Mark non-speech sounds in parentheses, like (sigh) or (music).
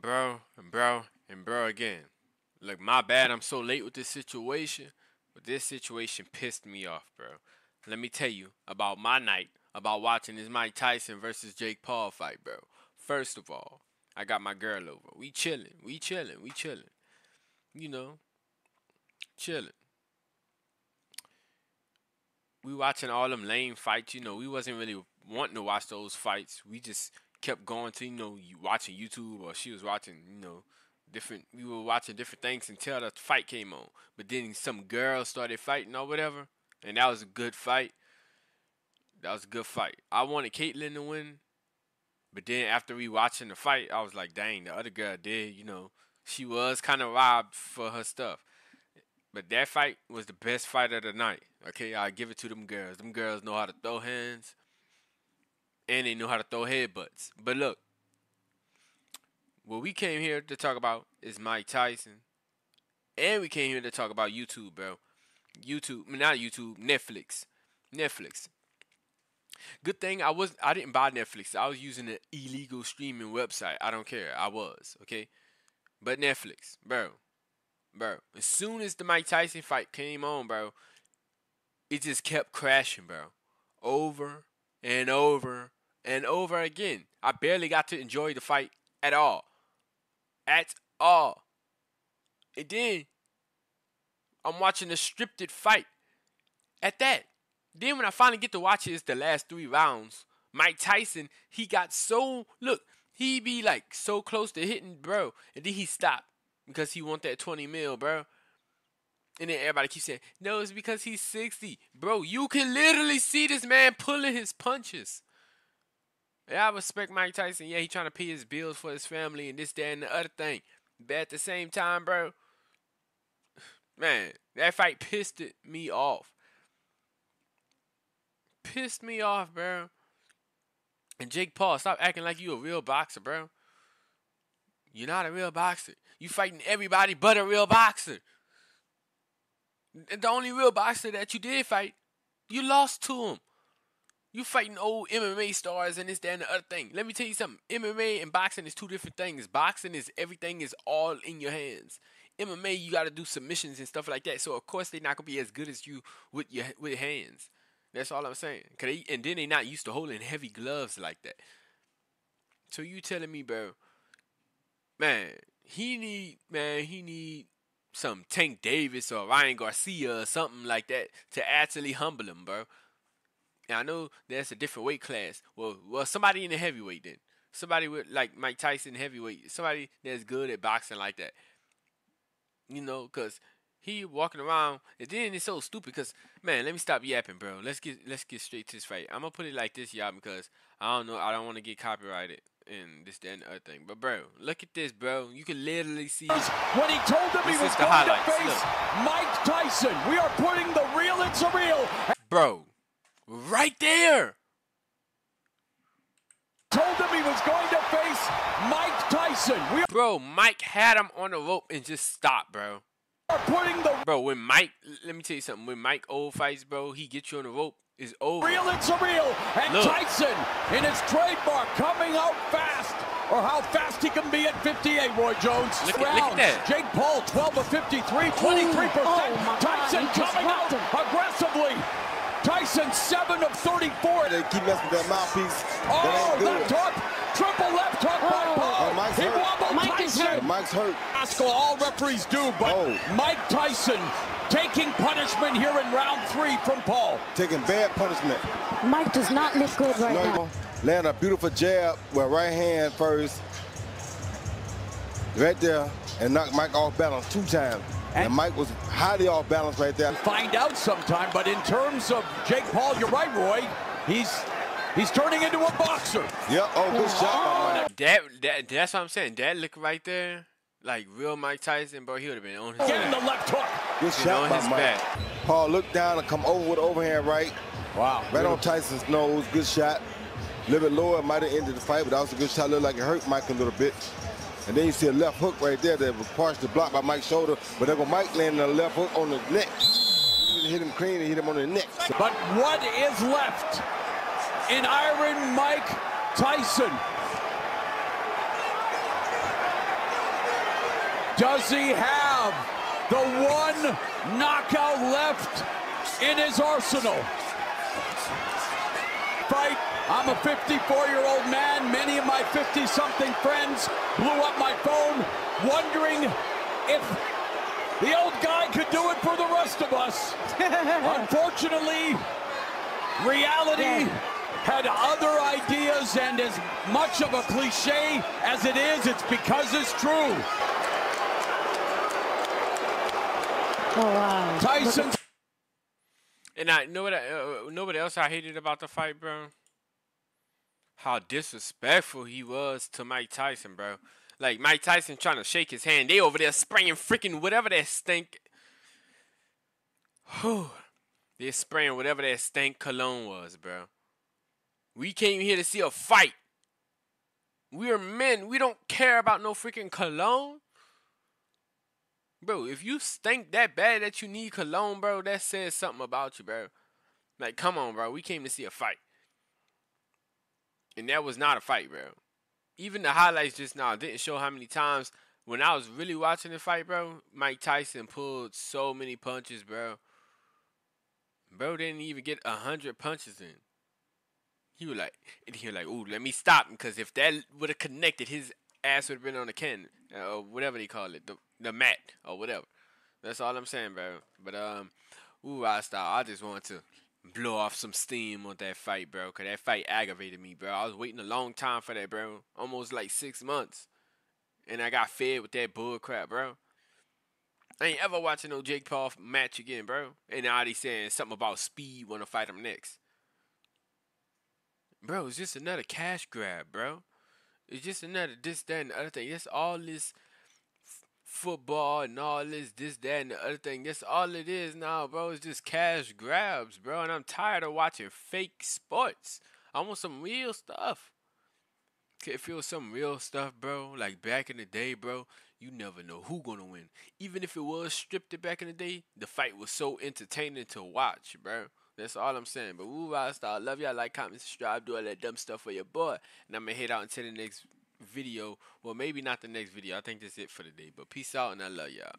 bro, and bro, and bro again. Look, my bad. I'm so late with this situation, but this situation pissed me off, bro. Let me tell you about my night about watching this Mike Tyson versus Jake Paul fight, bro. First of all, I got my girl over. We chilling, we chilling, we chilling. You know, chilling. We watching all them lame fights. You know, we wasn't really wanting to watch those fights. We just kept going to you know you watching YouTube or she was watching you know different we were watching different things until the fight came on. But then some girls started fighting or whatever, and that was a good fight. That was a good fight. I wanted Caitlyn to win, but then after we watching the fight, I was like, dang, the other girl did. You know, she was kind of robbed for her stuff. But that fight was the best fight of the night. Okay, I give it to them girls. Them girls know how to throw hands and they know how to throw headbutts. But look, what we came here to talk about is Mike Tyson, and we came here to talk about YouTube, bro. YouTube, not YouTube, Netflix, Netflix. Good thing I was I didn't buy Netflix. I was using an illegal streaming website. I don't care. I was okay, but Netflix, bro, bro. As soon as the Mike Tyson fight came on, bro, it just kept crashing, bro, over and over and over again. I barely got to enjoy the fight at all. At all. And then I'm watching a scripted fight. At that. Then when I finally get to watch it, it's the last three rounds. Mike Tyson, he got so look, he be like so close to hitting, bro, and then he stopped because he want that 20 mil, bro. And then everybody keeps saying, no, it's because he's 60. Bro, you can literally see this man pulling his punches. Yeah, I respect Mike Tyson. Yeah, he trying to pay his bills for his family and this, that, and the other thing. But at the same time, bro, man, that fight pissed me off. Pissed me off, bro. And Jake Paul, stop acting like you a real boxer, bro. You're not a real boxer. You fighting everybody but a real boxer. The only real boxer that you did fight, you lost to him. You fighting old MMA stars and this, that, and the other thing. Let me tell you something. MMA and boxing is two different things. Boxing is everything is all in your hands. MMA, you got to do submissions and stuff like that. So of course they're not gonna be as good as you with your with hands. That's all I'm saying. Cause they, and then they not used to holding heavy gloves like that. So you telling me, bro? Man, he need man, he need some Tank Davis or Ryan Garcia or something like that to actually humble him, bro. And I know that's a different weight class. Well, well, somebody in the heavyweight then. Somebody with like Mike Tyson heavyweight. Somebody that's good at boxing like that. You know, cause he walking around and then it's so stupid because man let me stop yapping bro let's get let's get straight to this fight i'm gonna put it like this y'all because i don't know i don't want to get copyrighted and this that, and the other thing but bro look at this bro you can literally see when he told them he was going highlights. to face look. mike tyson we are putting the real and real, bro right there told him he was going to face mike tyson we bro mike had him on the rope and just stopped bro Are putting the bro when Mike. Let me tell you something. When Mike old fights, bro, he gets you on the rope. It's over. Real and surreal, and Look. Tyson in his trademark coming out fast, or how fast he can be at 58. Roy Jones. Look, at, look at that. Jake Paul 12 of 53, 23 percent. Oh Tyson coming out aggressively. Tyson 7 of 34. They keep messing with that mouthpiece. Oh, left hook. Triple left hook oh. by Paul. Oh, Mike's he hurt. Mike Tyson. Is hurt. Mike's hurt. Oscar, all referees do, but oh. Mike Tyson taking punishment here in round three from Paul. Taking bad punishment. Mike does not look good right no, now. Land a beautiful jab with right hand first. Right there. And knock Mike off balance two times. And, and Mike was highly off balance right there. Find out sometime, but in terms of Jake Paul, you're right, Roy. He's he's turning into a boxer. Yep. Oh, good oh. shot. That, that that's what I'm saying. That look right there, like real Mike Tyson, bro. He would have been on his. Getting the left hook. Good shot by Mike. Back. Paul looked down and come over with overhand right. Wow. Right on Tyson's nose. Good shot. A little bit lower, might have ended the fight, but that was a good shot. Looked like it hurt Mike a little bit. And then you see a left hook right there that was partially blocked by Mike's shoulder. But then go Mike landing a left hook on the neck. Hit him clean and hit him on the neck. But what is left in Iron Mike Tyson? Does he have the one knockout left in his arsenal? Fight. I'm a 54-year-old man. Many of my 50-something friends blew up my phone wondering if the old guy could do it for the rest of us. (laughs) Unfortunately, reality had other ideas, and as much of a cliche as it is, it's because it's true. Oh, wow. Tyson. And I know what I, uh, know what else I hated about the fight, bro. How disrespectful he was to Mike Tyson, bro. Like Mike Tyson trying to shake his hand, they over there spraying freaking whatever that stink. (sighs) Whew. They're spraying whatever that stank cologne was, bro. We came here to see a fight. We are men. We don't care about no freaking cologne. Bro, if you stink that bad that you need cologne, bro, that says something about you, bro. Like, come on, bro. We came to see a fight. And that was not a fight, bro. Even the highlights just now didn't show how many times when I was really watching the fight, bro, Mike Tyson pulled so many punches, bro. Bro didn't even get a hundred punches in. He was like, and he was like, "Ooh, let me stop him, cause if that would have connected, his ass would have been on the can or whatever they call it, the the mat or whatever." That's all I'm saying, bro. But um, ooh, I stop. I just want to blow off some steam on that fight, bro, cause that fight aggravated me, bro. I was waiting a long time for that, bro, almost like six months, and I got fed with that bull crap, bro. I ain't ever watching no Jake Paul match again, bro. And now they saying something about speed want to fight him next. Bro, it's just another cash grab, bro. It's just another this, that, and the other thing. That's all this football and all this, this, that, and the other thing. That's all it is now, bro. It's just cash grabs, bro. And I'm tired of watching fake sports. I want some real stuff. It was some real stuff, bro, like back in the day, bro, you never know who gonna win. Even if it was stripped it back in the day, the fight was so entertaining to watch, bro. That's all I'm saying. But woo star, love y'all. Like, comment, subscribe, do all that dumb stuff for your boy. And I'm gonna head out into the next video. Well, maybe not the next video. I think that's it for the day. But peace out and I love y'all.